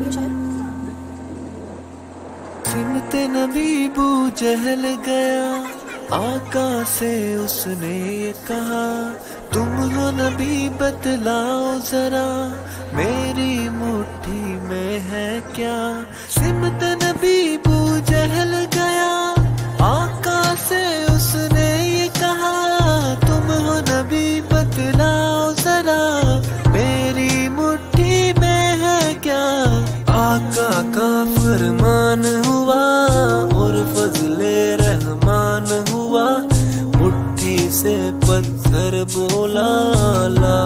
सुनते नबी बू नबीबू जहल गया आका से उसने कहा, तुम हो नबी, बतलाओ जरा, मेरी मुट्ठी में है क्या? सिमत नबीबू जहल गया आका से उसने ये कहा, तुम हो नबी, बतलाओ जरा फरमान हुआ और फजले रहमान हुआ मुट्ठी से पत्थर बोला ला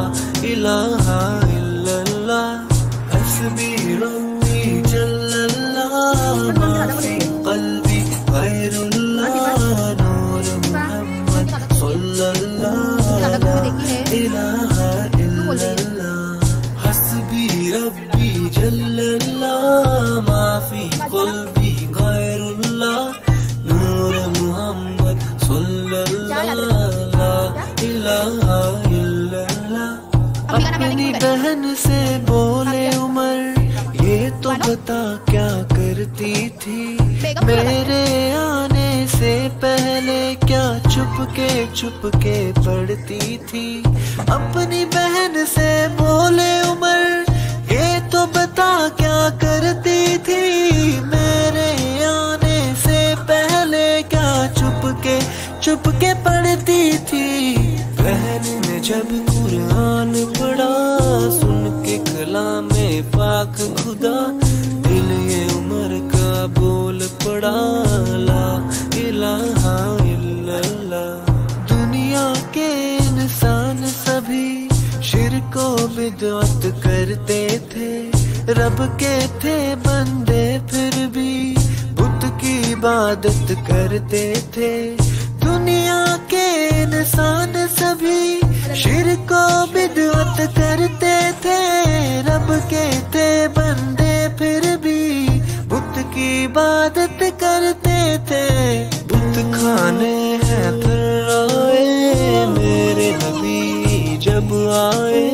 इलाहा इल्लल्लाह हस्बी हस्बी रब्बी जल्लल्लाह मा फ़ी कल्बी गैरुल्लाह, नूर मोहम्मद सल्लल्लाहु ला इलाहा इल्लल्लाह अपनी बहन से बोले उमर, ये तो बता क्या करती थी? मेरे आने से पहले क्या छुप के छुप के पढ़ती थी? अपनी बहन से बोले उमर तो बता क्या करती थी? मेरे आने से पहले क्या छुप के छुप के पढ़ती थी? बहन ने जब कुरान पढ़ा सुन के कलाम पाक खुदा, दिल ये उमर का बोल पड़ा, ला इलाहा इल्लल्लाह। दुनिया के इंसान सभी, शिरको बिदअत करते थे रब के थे बंदे फिर भी बुत की इबादत करते थे। दुनिया के इंसान सभी शिर को बिदअत करते थे। रब के थे बंदे फिर भी बुत की इबादत करते थे। बुत खाने हैं थर्राए मेरे नबी जब आए,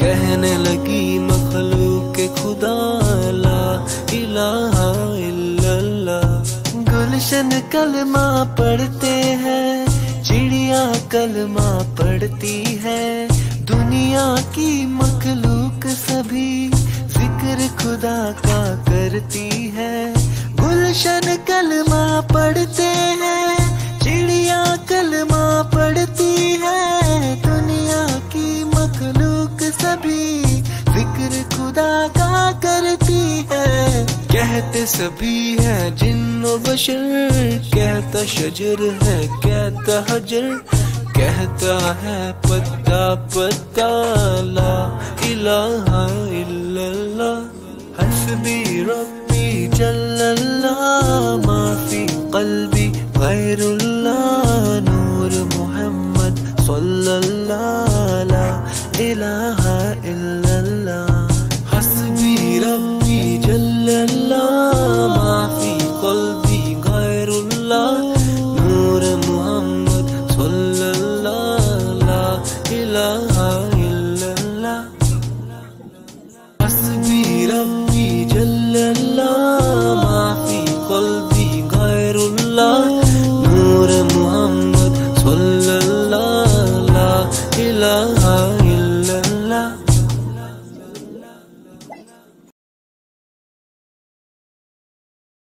कहने लगी इलाहा गुलशन कलमा पढ़ते हैं, चिड़िया कलमा पढ़ती है। दुनिया की मखलूक सभी ज़िक्र खुदा का करती कहते सभी है जिन्नो बशर कहता शजर है कहता हजर कहता है पत्ता पत्ता ला इलाहा इल्लल्लाह हस्बी रब्बी जल्लल्लाह मा फी कल्बी गैरुल्लाह नूर मोहम्मद सल्लल्लाहु ला इलाहा Allah illallah Hasbi Rabbi Jallallah Ma qalbi ghairullah Noor Muhammad Sallallahu La ilaha